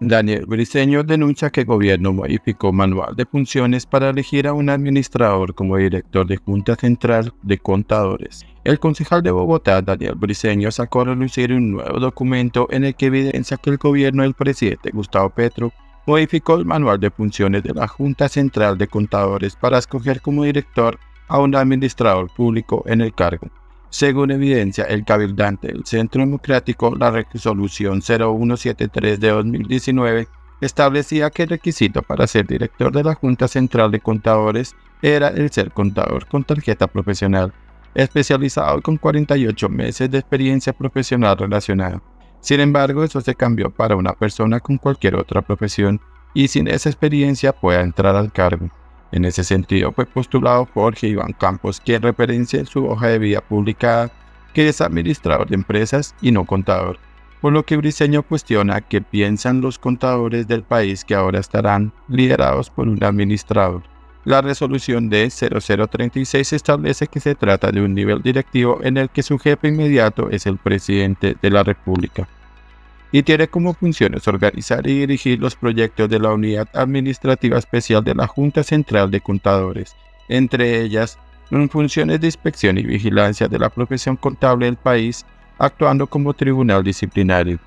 Daniel Briceño denuncia que el gobierno modificó manual de funciones para elegir a un administrador como director de Junta Central de Contadores. El concejal de Bogotá, Daniel Briceño, sacó a relucir un nuevo documento en el que evidencia que el gobierno del presidente Gustavo Petro modificó el manual de funciones de la Junta Central de Contadores para escoger como director a un administrador público en el cargo. Según evidencia el cabildante del Centro Democrático, la resolución 0173 de 2019 establecía que el requisito para ser director de la Junta Central de Contadores era el ser contador con tarjeta profesional, especializado con 48 meses de experiencia profesional relacionada. Sin embargo, eso se cambió para una persona con cualquier otra profesión y sin esa experiencia pueda entrar al cargo. En ese sentido fue postulado Jorge Iván Campos, quien referencia en su hoja de vida publicada que es administrador de empresas y no contador, por lo que Briceño cuestiona qué piensan los contadores del país que ahora estarán liderados por un administrador. La resolución de 0036 establece que se trata de un nivel directivo en el que su jefe inmediato es el presidente de la República y tiene como funciones organizar y dirigir los proyectos de la Unidad Administrativa Especial de la Junta Central de Contadores, entre ellas funciones de inspección y vigilancia de la profesión contable del país, actuando como tribunal disciplinario.